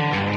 Ngumiti